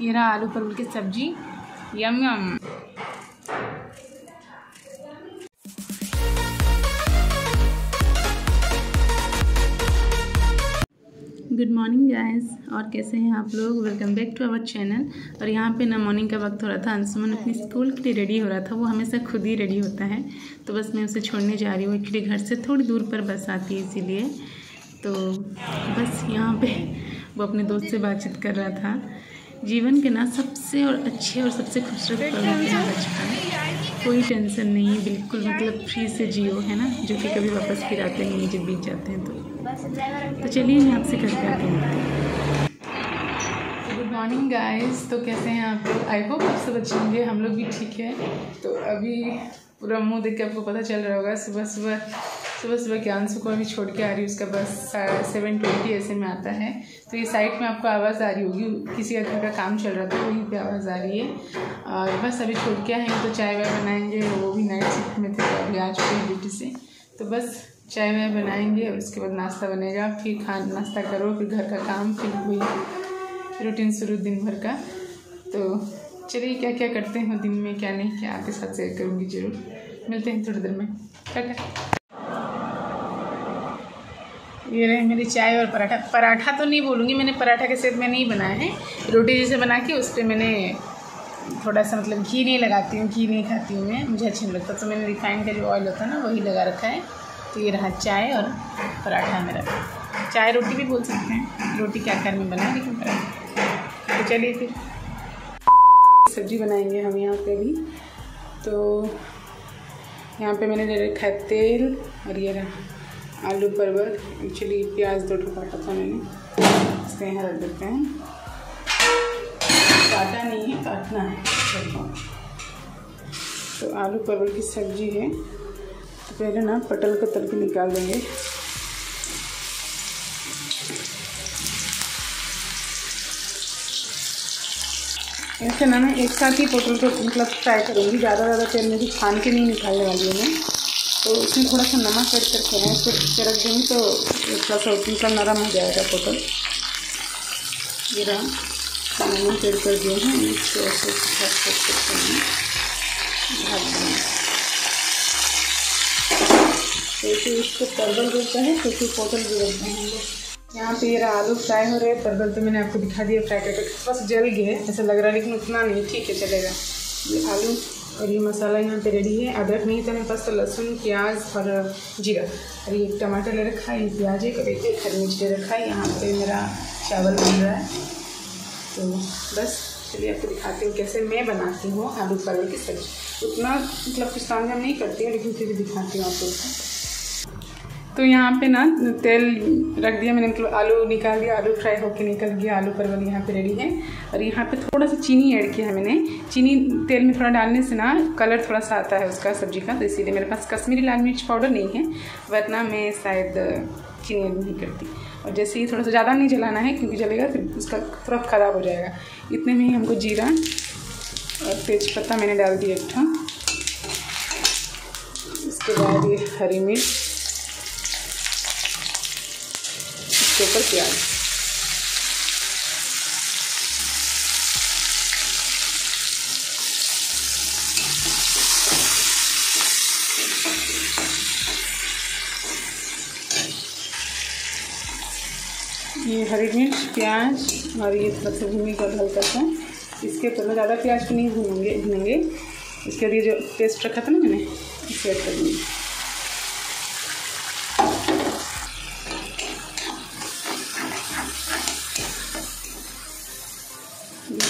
ये रहा आलू परवल की सब्ज़ी। Yum yum. Good morning guys और कैसे हैं आप लोग? Welcome back to our channel और यहाँ पे ना मॉर्निंग का वक्त हो रहा था अंशुमन अपनी स्कूल के लिए रेडी हो रहा था। वो हमेशा खुद ही रेडी होता है। तो बस मैं उसे छोड़ने जा रही हूँ। एक्चुअली घर से थोड़ी दूर पर बस आती है, इसीलिए। तो बस यहाँ पे वो अपने दोस्त से बातचीत कर रहा था। जीवन के ना सबसे और अच्छे और सबसे खूबसूरत पल होते हैं बचपन। कोई टेंशन नहीं, बिल्कुल मतलब फ्री से जियो, है ना? जो कि कभी वापस फिर आते नहीं जब बीत जाते हैं तो। तो चलिए मैं आपसे मिलती हूँ। गुड मॉर्निंग गाइस तो कैसे हैं आप? लोग आई होप आप सब अच्छे होंगे, हम लोग भी ठीक है। तो अभी पूरा मुँह देख के आपको पता चल रहा होगा सुबह सुबह सुबह सुबह ज्ञानसु को अभी छोड़ के आ रही हूँ, उसका बस सेवन ट्वेंटी ऐसे में आता है। तो ये साइड में आपको आवाज़ आ रही होगी, किसी का घर का काम चल रहा था, वहीं पे आवाज़ आ रही है। और बस अभी छोड़ के आएँगे तो चाय वाय बनाएँगे, वो भी नाइट शिफ्ट में थे तो अभी आ चुके हैं ड्यूटी से। तो बस चाय वाय बनाएँगे और उसके बाद नाश्ता बनेगा, फिर खा नाश्ता करो, फिर घर का काम, फिर वही रूटीन शुरू दिन भर का। तो चलिए क्या क्या करते हैं दिन में, क्या नहीं, क्या आपके साथ शेयर करूँगी ज़रूर। मिलते हैं थोड़ी देर में। टाटा ये रहे मेरी चाय और पराठा। पराठा तो नहीं बोलूँगी, मैंने पराठा के सेट में नहीं बनाया है। रोटी जैसे बना के उस पर मैंने थोड़ा सा मतलब घी नहीं लगाती हूँ, घी नहीं खाती हूँ मैं, मुझे अच्छा नहीं लगता। तो मैंने रिफाइंड का जो ऑयल होता है ना, वही लगा रखा है। तो ये रहा चाय और पराठा मेरा। चाय रोटी भी बोल सकते हैं। रोटी क्या आकार में बनाए लेकिन पराठा। तो चलिए फिर। सब्ज़ी बनाएँगे हम यहाँ पे भी। तो यहाँ पे मैंने ले रखा है तेल और ये रहा आलू, परवल एक्चुअली प्याज दो ठो काटा था मैंने। इसको यहाँ रख देते हैं। काटा नहीं है, काटना है। तो आलू, परवल की सब्ज़ी है। तो पहले ना पटल को तल के निकाल देंगे ऐसे ना मैं एक साथ ही पोटल को मतलब फ्राई करूँगी। ज़्यादा ज़्यादा तेल में भी छान के नहीं निकालने वाली हूँ मैं। तो उसमें थोड़ा सा नमक ऐड करके ना इसको रख देंगे तो थोड़ा सा मतलब नरम हो जाएगा पोटल ये रहा नमक ऐड कर दिए हैं इसको ऐसे ढक सकते हैं ढक देंगे तो इसे इसको परवल बोलते हैं फिर पोटल भी बोलते हैं यहाँ पे ये आलू फ्राई हो रहे हैं परवल तो मैंने आपको दिखा दिया फ्राई करके बस जल गए ऐसा लग रहा है लेकिन उतना नहीं ठीक है चलेगा ये आलू और ये मसाला यहाँ पे रेडी है। अदरक नहीं था मेरे पास तो लहसुन, प्याज और जीरा। और ये टमाटर ले रखा है प्याज है और एक हरी मिर्च ले रखा है। यहाँ पे मेरा चावल बन रहा है। तो बस, चलिए आपको दिखाती हूँ कैसे मैं बनाती हूँ आलू परवल की सब्ज़ी। उतना मतलब कुछ काम नहीं करती हूँ, लेकिन फिर भी दिखाती हूँ आपको। लोग तो यहाँ पे ना तेल रख दिया मैंने मतलब आलू निकाल दिया, आलू फ्राई होके निकल गया, आलू परवल यहाँ पे रेडी है। और यहाँ पे थोड़ा सा चीनी ऐड किया है मैंने। चीनी तेल में थोड़ा डालने से ना कलर थोड़ा सा आता है उसका सब्ज़ी का तो इसीलिए मेरे पास कश्मीरी लाल मिर्च पाउडर नहीं है, वरना मैं शायद चीनी ऐड नहीं करती। और जैसे ही थोड़ा सा ज़्यादा नहीं जलाना है, क्योंकि जलेगा, फिर उसका थोड़ा ख़राब हो जाएगा। इतने में ही हमको जीरा और तेज पत्ता मैंने डाल दिया एक ठा। इसके बाद ये हरी मिर्च। इसके ऊपर प्याज। ये हरी मिर्च, प्याज और ये थोड़ा सा भूनेगा हल्का सा इसके ऊपर ज़्यादा प्याज को नहीं भूनेंगे भूनेंगे। इसके लिए जो पेस्ट रखा था ना मैंने, इसे ऐड कर दूँगी।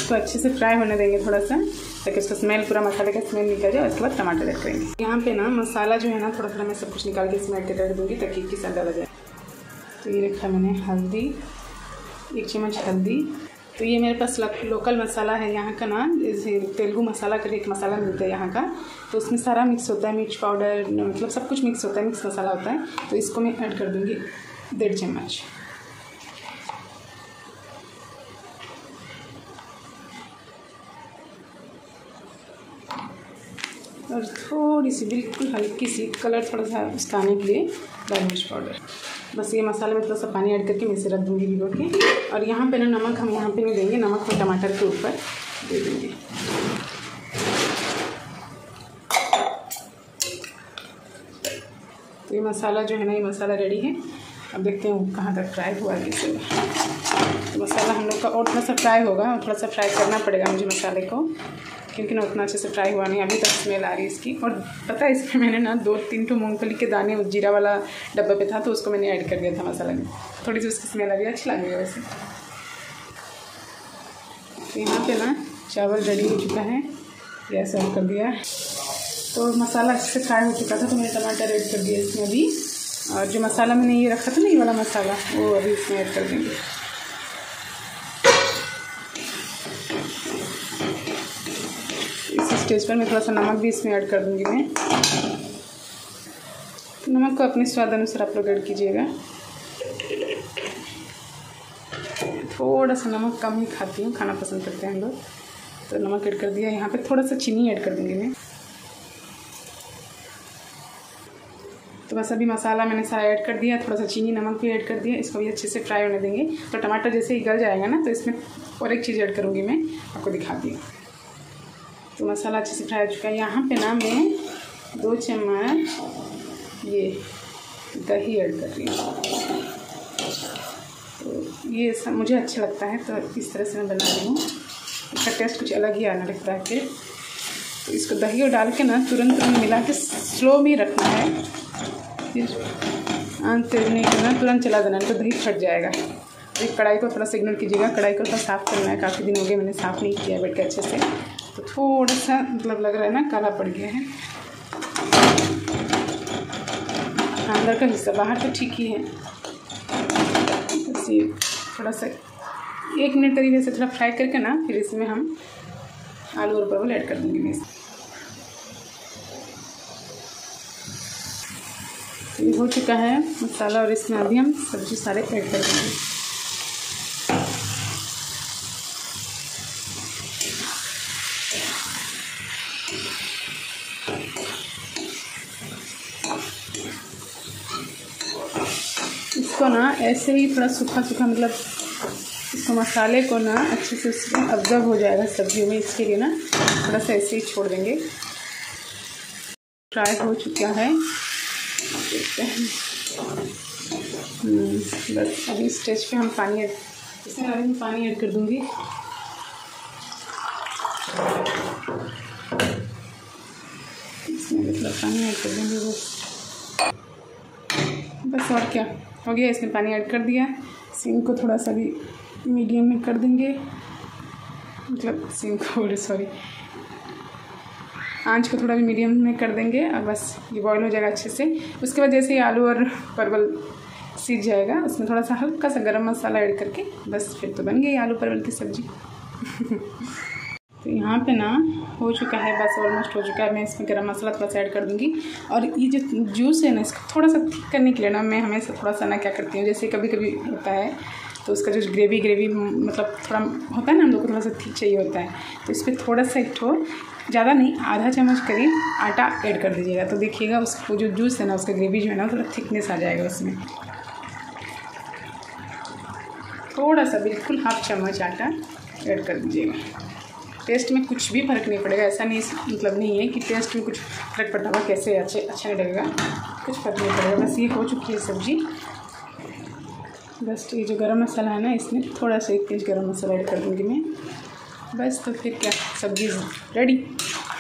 इसको अच्छे से फ्राई होने देंगे थोड़ा सा ताकि उसका स्मेल पूरा मसाले का स्मेल निकल जाए उसके बाद टमाटर ऐड करेंगे। यहाँ पे ना मसाला जो है ना थोड़ा थोड़ा मैं सब कुछ निकाल के इसमें ऐड कर दूँगी, ताकि साथ डाला जाए। तो ये रखा मैंने हल्दी, एक चम्मच हल्दी। तो ये मेरे पास लोकल मसाला है यहाँ का ना, जैसे तेलुगु मसाला करके एक मसाला मिलता है यहाँ का। तो उसमें सारा मिक्स होता है, मिर्च पाउडर मतलब सब कुछ मिक्स होता है मिक्स मसाला होता है। तो इसको मैं ऐड कर दूँगी, डेढ़ चम्मच। और थोड़ी सी बिल्कुल हल्की सी कलर थोड़ा सा उसका आने के लिए लाल मिर्च पाउडर बस ये मसाले में थोड़ा सा पानी ऐड करके मैं इसे रख दूँगी भिगो के। और यहाँ पे ना नमक हम यहाँ पे नहीं देंगे, नमक हम टमाटर के ऊपर दे देंगे। तो ये मसाला जो है ना, ये मसाला रेडी है। अब देखते हैं कहाँ तक फ्राई हुआ है में तो मसाला हम लोग का और थोड़ा सा फ्राई होगा, और थोड़ा सा फ्राई करना पड़ेगा मुझे मसाले को। क्योंकि ना उतना अच्छे से फ्राई हुआ नहीं, अभी तक स्मेल आ रही है इसकी। और पता है, इसमें मैंने ना दो तीन टू मूँगफली के दाने उस जीरा वाला डब्बा पे था तो उसको मैंने ऐड कर दिया था मसाला में। थोड़ी सी उसकी स्मेल आ रही है, अच्छी है वैसे। तो यहाँ पे ना चावल रेडी हो चुका है, गैस ऑन कर दिया। तो मसाला अच्छे से फ्राई हो चुका था तो मैंने टमाटर ऐड कर दिया इसमें अभी। और जो मसाला मैंने ये रखा था ना, ये वाला मसाला, वो अभी इसमें ऐड कर देंगे। स्टेज पर मैं थोड़ा सा नमक भी इसमें ऐड कर दूँगी मैं। नमक को अपने स्वाद अनुसार आप लोग ऐड कीजिएगा। थोड़ा सा नमक कम ही खाती हूँ, खाना पसंद करते हैं हम लोग। तो नमक ऐड कर दिया, यहाँ पे थोड़ा सा चीनी ऐड कर दूँगी मैं। तो बस अभी मसाला मैंने सारा ऐड कर दिया, थोड़ा सा चीनी नमक भी ऐड कर दिया, इसको भी अच्छे से फ्राई होने देंगे। तो टमाटर जैसे ही गल जाएगा ना तो इसमें और एक चीज़ ऐड करूँगी मैं, आपको दिखाती हूँ। तो मसाला अच्छे से फ्राई हो चुका है। यहाँ पे ना मैं दो चम्मच ये दही ऐड कर रही हूँ। तो ये सब मुझे अच्छा लगता है तो इस तरह से मैं बना रही हूँ। इसका टेस्ट कुछ अलग ही आने लगता है फिर। तो इसको दही और डाल के ना तुरंत तुरंत मिला के स्लो में रखना है। फिर आँच तेज नहीं करना तुरंत चला देना तो दही फट जाएगा। एक कढ़ाई को थोड़ा सा इग्नोर कीजिएगा। कढ़ाई को थोड़ा साफ़ करना है, काफ़ी दिन हो गए मैंने साफ़ नहीं किया बैठ के अच्छे से। तो थोड़ा सा मतलब लग रहा है ना काला पड़ गया है। अंदर का हिस्सा बाहर तो ठीक ही है। ये थोड़ा सा एक मिनट करीब से थोड़ा फ्राई करके ना, फिर इसमें हम आलू और परवल ऐड कर दूँगी मैं ये हो चुका है मसाला और इसमें अभी हम सब्ज़ी सारे ऐड कर देंगे। ना, ऐसे ही थोड़ा सूखा सूखा मतलब इसको मसाले को ना अच्छे से उसमें अब्जर्व हो जाएगा सब्जियों में, इसके लिए ना थोड़ा सा ऐसे ही छोड़ देंगे। फ्राई हो चुका है। देखते हैं। बस अभी स्टेज पे हम पानी ऐड, इसमें अभी पानी ऐड कर दूँगी। इसमें मतलब पानी ऐड कर देंगे बस। बस और क्या? हो गया, इसमें पानी ऐड कर दिया। सिम को थोड़ा सा भी मीडियम में कर देंगे। मतलब सिम को सॉरी आँच को थोड़ा भी मीडियम में कर देंगे, और बस ये बॉईल हो जाएगा अच्छे से। उसके बाद जैसे ही आलू और परवल सीज जाएगा, उसमें थोड़ा सा हल्का सा गरम मसाला ऐड करके, बस फिर तो बन गई आलू परवल की सब्ज़ी। तो यहाँ पे ना हो चुका है, बस ऑलमोस्ट हो चुका है। मैं इसमें गरम मसाला थोड़ा सा ऐड कर दूँगी। और ये जो जूस है ना, इसको थोड़ा सा थिक करने के लिए ना मैं हमेशा थोड़ा सा ना क्या करती हूँ, जैसे कभी कभी होता है तो उसका जो ग्रेवी ग्रेवी मतलब थोड़ा होता है ना, हम लोग को थोड़ा सा थिक चाहिए होता है। तो इस पर थोड़ा सा एक ठो, ज़्यादा नहीं, आधा चम्मच करीब आटा ऐड कर दीजिएगा। तो देखिएगा, उसको जो जूस है ना, उसका ग्रेवी जो है ना, थोड़ा थिकनेस आ जाएगा उसमें। थोड़ा सा बिल्कुल हाफ़ चम्मच आटा ऐड कर दीजिएगा। टेस्ट में कुछ भी फ़र्क नहीं पड़ेगा, ऐसा नहीं मतलब नहीं है कि टेस्ट में कुछ फ़र्क पड़ता होगा कैसे अच्छे अच्छा नहीं लगेगा। कुछ फ़र्क नहीं पड़ेगा, बस ये हो चुकी है सब्ज़ी। बस ये जो गरम मसाला है ना, इसमें थोड़ा सा एक पीस गरम मसाला ऐड कर दूँगी मैं। बस तो फिर क्या, सब्ज़ी ready.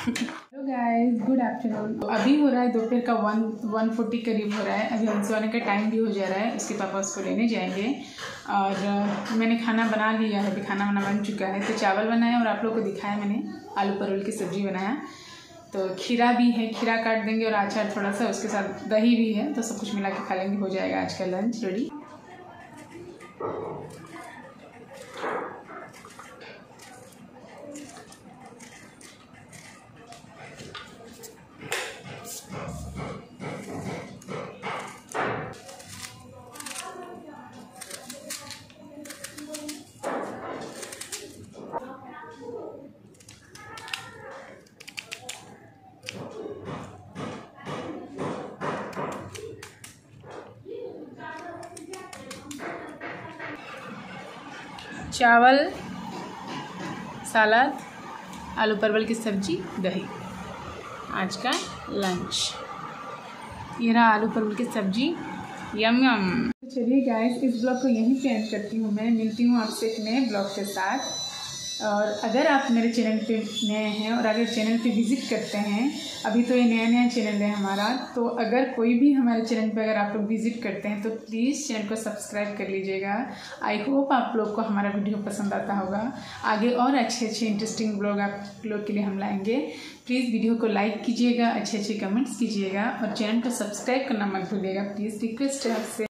Hello guys good afternoon अभी हो रहा है दोपहर का वन वन फोर्टी करीब हो रहा है। अभी हंसू आने का टाइम भी हो जा रहा है, उसके पापा उसको लेने जाएँगे। और मैंने खाना बना लिया है, अभी खाना वाना बन चुका है। तो चावल बनाया और आप लोग को दिखाया मैंने, आलू परोल की सब्ज़ी बनाया। तो खीरा भी है, खीरा काट देंगे और अचार थोड़ा सा, उसके साथ दही भी है। तो सब कुछ मिला के खा लेंगे, हो जाएगा आज का लंच रेडी चावल, सलाद, आलू परवल की सब्ज़ी, दही। आज का लंच ये रहा आलू परवल की सब्ज़ी। यम यम। चलिए गाइस इस ब्लॉग को यहीं पे एंड करती हूँ मैं। मिलती हूँ आपसे एक नए ब्लॉग के साथ। और अगर आप मेरे चैनल पे नए हैं और अगर चैनल पे विज़िट करते हैं, अभी तो ये नया नया चैनल है हमारा तो अगर कोई भी हमारे चैनल पे अगर आप लोग विज़िट करते हैं तो प्लीज़ चैनल को सब्सक्राइब कर लीजिएगा। आई होप आप लोग को हमारा वीडियो पसंद आता होगा। आगे और अच्छे अच्छे इंटरेस्टिंग ब्लॉग आप लोग के लिए हम लाएँगे। प्लीज़ वीडियो को लाइक कीजिएगा अच्छे अच्छे कमेंट्स कीजिएगा और चैनल को सब्सक्राइब करना मत भूलिएगा। प्लीज़ रिक्वेस्ट है आपसे।